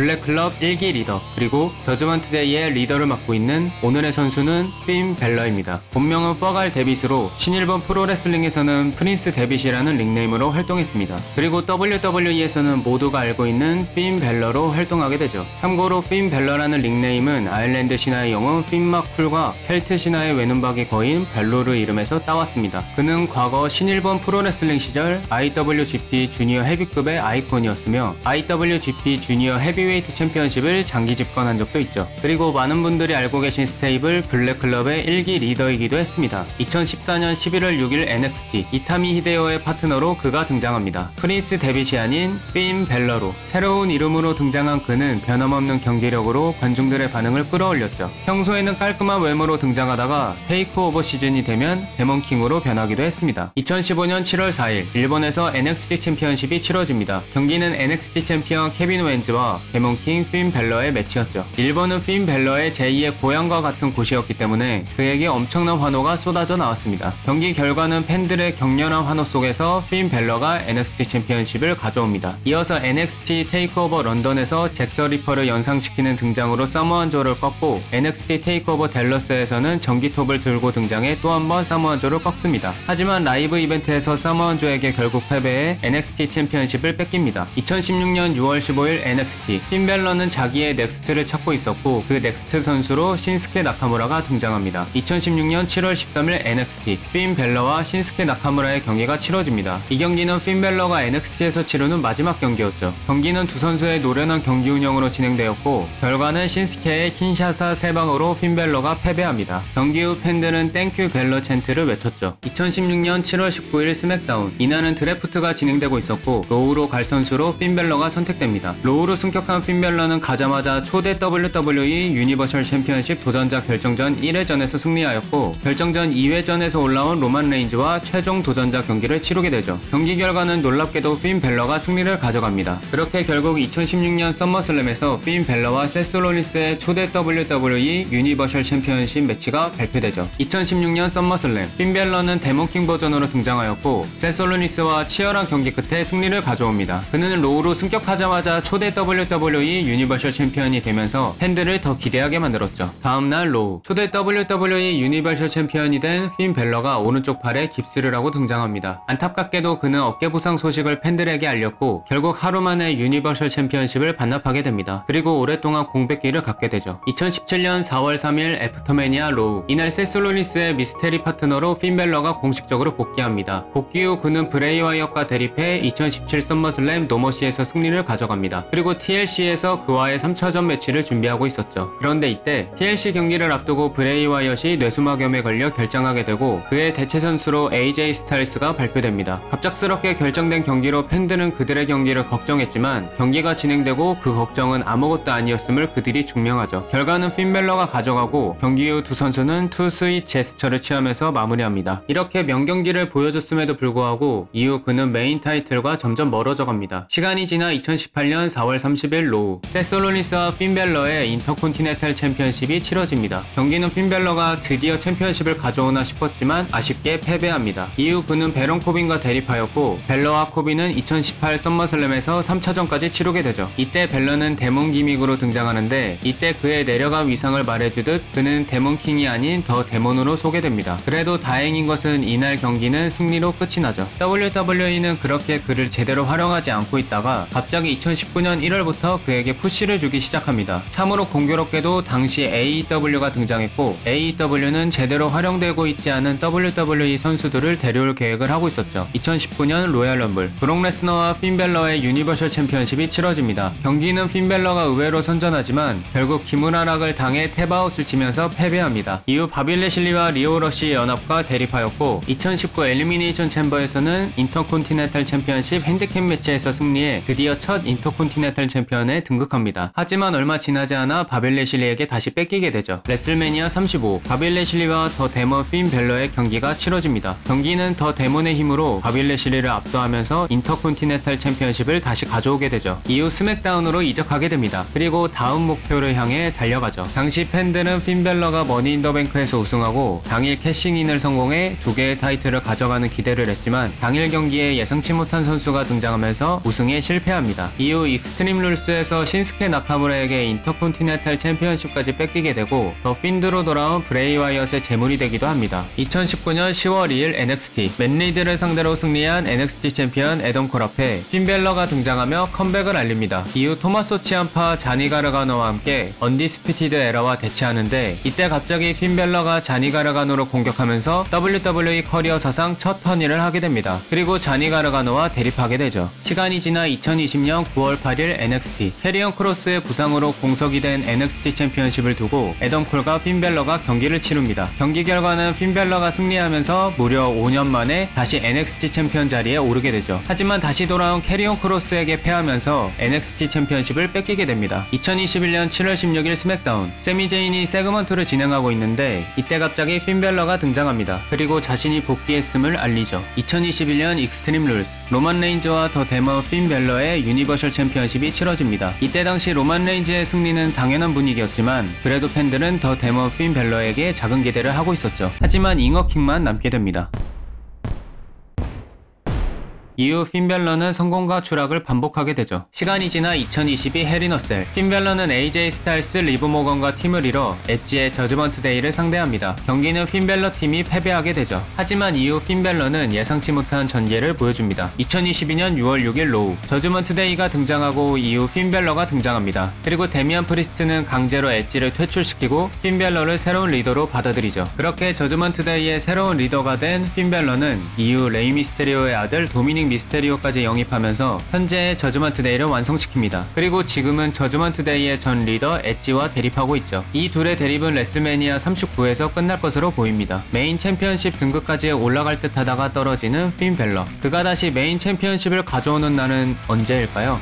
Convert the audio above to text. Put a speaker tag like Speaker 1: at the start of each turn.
Speaker 1: 불렛클럽 1기 리더 그리고 저지먼트 데이의 리더를 맡고 있는 오늘의 선수는 핀 벨러입니다. 본명은 퍼갈 데빗으로 신일본 프로레슬링에서는 프린스 데빗이라는 닉네임으로 활동했습니다. 그리고 WWE에서는 모두가 알고 있는 핀 벨러로 활동하게 되죠. 참고로 핀 벨러라는 닉네임은 아일랜드 신화의 영웅 핀 마쿨과 켈트 신화의 외눈박이 거인 벨로르 이름에서 따왔습니다. 그는 과거 신일본 프로레슬링 시절 IWGP 주니어 헤비급의 아이콘이었으며 IWGP 주니어 헤비 웨이트 챔피언십을 장기 집권한 적도 있죠. 그리고 많은 분들이 알고 계신 stable 불렛클럽의 1기 리더이기도 했습니다. 2014년 11월 6일 NXT 이타미 히데오의 파트너로 그가 등장합니다. 프린스 데빗이 아닌 핀 벨러로 새로운 이름으로 등장한 그는 변함없는 경기력으로 관중들의 반응을 끌어올렸죠. 평소에는 깔끔한 외모로 등장하다가 테이크오버 시즌이 되면 데몬킹으로 변하기도 했습니다. 2015년 7월 4일 일본에서 NXT 챔피언십이 치러집니다. 경기는 NXT 챔피언 케빈 오웬즈와 데몬킹 핀 벨러의 매치였죠. 일본은 핀 벨러의 제2의 고향과 같은 곳이었기 때문에 그에게 엄청난 환호가 쏟아져 나왔습니다. 경기 결과는 팬들의 격렬한 환호 속에서 핀 벨러가 NXT 챔피언십을 가져옵니다. 이어서 NXT 테이크오버 런던에서 잭 더 리퍼를 연상시키는 등장으로 사모안조를 꺾고 NXT 테이크오버 댈러스에서는 전기톱을 들고 등장해 또 한 번 사모안조를 꺾습니다. 하지만 라이브 이벤트에서 사모안조에게 결국 패배해 NXT 챔피언십을 뺏깁니다. 2016년 6월 15일 NXT 핀 벨러는 자기의 next를 찾고 있었고 그 next 선수로 신스케 나카무라가 등장합니다. 2016년 7월 13일 NXT 핀 벨러와 신스케 나카무라의 경기가 치러집니다. 이 경기는 핀 벨러가 NXT에서 치르는 마지막 경기였죠. 경기는 두 선수의 노련한 경기 운영으로 진행되었고 결과는 신스케의 킨샤사 세방으로 핀 벨러가 패배합니다. 경기 후 팬들은 Thank you 벨러 chant를 외쳤죠. 2016년 7월 19일 스맥다운 이날은 드래프트가 진행되고 있었고 로우로 갈 선수로 핀 벨러가 선택됩니다. 로우로 승격한 핀 벨러는 가자마자 초대 WWE 유니버셜 챔피언십 도전자 결정전 1회전에서 승리하였고 결정전 2회전에서 올라온 로만 레인즈와 최종 도전자 경기를 치르게 되죠. 경기 결과는 놀랍게도 핀 벨러가 승리를 가져갑니다. 그렇게 결국 2016년 썸머슬램에서 핀 벨러와 세스 롤린스의 초대 WWE 유니버셜 챔피언십 매치가 발표되죠. 2016년 썸머슬램 핀 벨러는 데몬킹 버전으로 등장하였고 세스 롤린스와 치열한 경기 끝에 승리를 가져옵니다. 그는 로우로 승격하자마자 초대 WWE 유니버셜 챔피언이 되면서 팬들을 더 기대하게 만들었죠. 다음날 로우 초대 WWE 유니버셜 챔피언이 된 핀 벨러가 오른쪽 팔에 깁스를 하고 등장합니다. 안타깝게도 그는 어깨 부상 소식을 팬들에게 알렸고 결국 하루 만에 유니버셜 챔피언십을 반납하게 됩니다. 그리고 오랫동안 공백기를 갖게 되죠. 2017년 4월 3일 애프터매니아 로우 이날 세스 롤린스의 미스테리 파트너로 핀 벨러가 공식적으로 복귀합니다. 복귀 후 그는 브레이 와이엇과 대립해 2017 썸머슬램 노머시에서 승리를 가져갑니다. 그리고 TLC에서 그와의 3차전 매치를 준비하고 있었죠. 그런데 이때 TLC 경기를 앞두고 브레이 와이엇이 뇌수막염에 걸려 결장하게 되고 그의 대체 선수로 AJ 스타일스가 발표됩니다. 갑작스럽게 결정된 경기로 팬들은 그들의 경기를 걱정했지만 경기가 진행되고 그 걱정은 아무것도 아니었음을 그들이 증명하죠. 결과는 핀벨러가 가져가고 경기 후 두 선수는 Too Sweet 제스처를 취하면서 마무리합니다. 이렇게 명경기를 보여줬음에도 불구하고 이후 그는 메인 타이틀과 점점 멀어져 갑니다. 시간이 지나 2018년 4월 30일 로우 세스 롤린스와 핀벨러의 인터콘티넨탈 챔피언십이 치러집니다. 경기는 핀벨러가 드디어 챔피언십을 가져오나 싶었지만 아쉽게 패배합니다. 이후 그는 베론 코빈과 대립하였고 벨러와 코빈은 2018 썸머슬램에서 3차전까지 치르게 되죠. 이때 벨러는 데몬 gimmick으로 등장하는데 이때 그의 내려간 위상을 말해주듯 그는 데몬킹이 아닌 더 데몬으로 소개됩니다. 그래도 다행인 것은 이날 경기는 승리로 끝이 나죠. WWE는 그렇게 그를 제대로 활용하지 않고 있다가 갑자기 2019년 1월부터 그에게 push를 주기 시작합니다. 참으로 공교롭게도 당시 AEW가 등장했고 AEW는 제대로 활용되고 있지 않은 WWE 선수들을 데려올 계획을 하고 있었죠. 2019년 로얄 럼블 브록 레스너와 핀벨러의 유니버셜 챔피언십이 치러집니다. 경기는 핀벨러가 의외로 선전하지만 결국 기무라락을 당해 tap out을 치면서 패배합니다. 이후 바비 래쉴리와 리오 러쉬 연합과 대립하였고 2019 엘리미네이션 챔버에서는 인터콘티넨탈 챔피언십 핸디캡 매치에서 승리해 드디어 첫 인터콘티넨탈 챔피언 에 등극합니다. 하지만 얼마 지나지 않아 바비 래쉴리에게 다시 뺏기게 되죠. 레슬매니아 35 바비 래쉴리와 더 데몬 핀 벨러의 경기가 치러집니다. 경기는 더 데몬의 힘으로 바비 래쉴리를 압도하면서 인터콘티넨탈 챔피언십을 다시 가져오게 되죠. 이후 SmackDown으로 이적하게 됩니다. 그리고 다음 목표를 향해 달려가죠. 당시 팬들은 핀 벨러가 머니 인더 뱅크에서 우승하고 당일 cash-in을 성공해 두 개의 타이틀을 가져가는 기대를 했지만 당일 경기에 예상치 못한 선수가 등장하면서 우승에 실패합니다. 이후 Extreme Rules 크로스에서 신스케 나카무라에게 Intercontinental 챔피언십까지 뺏기게 되고 The Fiend로 돌아온 브레이 와이엇의 제물이 되기도 합니다. 2019년 10월 2일 NXT 맷 리들을 상대로 승리한 NXT 챔피언 애덤 콜 앞에 핀벨러가 등장하며 컴백을 알립니다. 이후 토마소 치암파 자니 가르가노와 함께 Undisputed Era와 대치하는데 이때 갑자기 핀벨러가 자니 가르가노를 공격하면서 WWE 커리어 사상 첫 turn heel을 하게 됩니다. 그리고 자니 가르가노와 대립하게 되죠. 시간이 지나 2020년 9월 8일 NXT 캐리언 크로스의 부상으로 공석이 된 NXT 챔피언십을 두고 애덤 콜과 핀벨러가 경기를 치릅니다. 경기 결과는 핀벨러가 승리하면서 무려 5년 만에 다시 NXT 챔피언 자리에 오르게 되죠. 하지만 다시 돌아온 캐리온 크로스에게 패하면서 NXT 챔피언십을 뺏기게 됩니다. 2021년 7월 16일 SmackDown 세미 제인이 segment를 진행하고 있는데 이때 갑자기 핀벨러가 등장합니다. 그리고 자신이 복귀했음을 알리죠. 2021년 Extreme Rules 로만 레인즈와 The Demon 핀벨러의 Universal 챔피언십이 치러집니다. 이때 당시 로만 레인즈의 승리는 당연한 분위기였지만 그래도 팬들은 The Demon 핀벨러에게 작은 기대를 하고 있었죠. 하지만 잉어킹만 남게 됩니다. 이후 핀벨러는 성공과 추락을 반복하게 되죠. 시간이 지나 2022 Hell in a Cell 핀벨러는 AJ 스타일스 리브 모건과 팀을 이뤄 엣지의 Judgment Day를 상대합니다. 경기는 핀벨러 팀이 패배하게 되죠. 하지만 이후 핀벨러는 예상치 못한 전개를 보여줍니다. 2022년 6월 6일 Raw Judgment Day가 등장하고 이후 핀벨러가 등장합니다. 그리고 데미안 프리스트는 강제로 엣지를 퇴출시키고 핀벨러를 새로운 리더로 받아들이죠. 그렇게 Judgment Day의 새로운 리더가 된 핀벨러는 이후 레이 미스테리오의 아들 도미닉 미스테리오까지 영입하면서 현재의 Judgment Day를 완성시킵니다. 그리고 지금은 Judgment Day의 전 리더 엣지와 대립하고 있죠. 이 둘의 대립은 WrestleMania 39에서 끝날 것으로 보입니다. 메인 챔피언십 등급까지 올라갈 듯 하다가 떨어지는 핀 벨러. 그가 다시 메인 챔피언십을 가져오는 날은 언제일까요?